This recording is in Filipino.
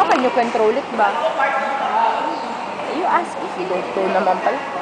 How can you control it ba? You ask if you don't know naman pala.